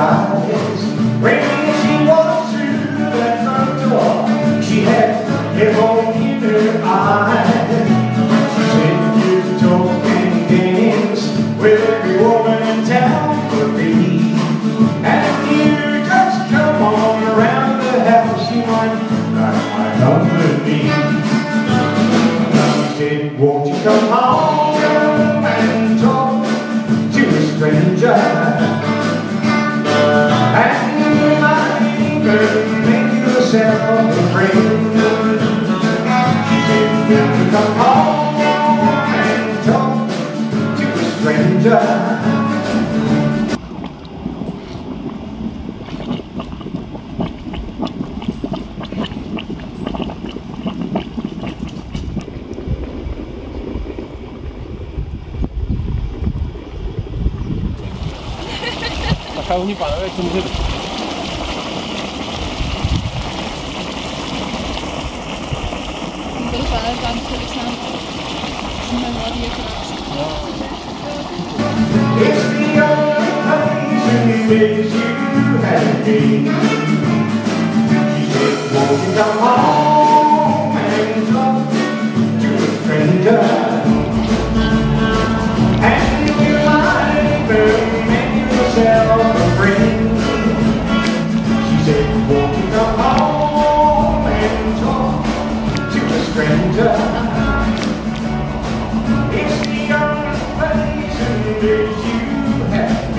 the. When she walked through that front door, she had heaven in her eyes. She said, you talk and dance with every woman in town for me. And you just come on around the house, you might like my company. She said, won't you come home and talk to a stranger? Even make yourself a friend. You come and talk to a stranger? It's the only place in you have been. She said, won't you place you have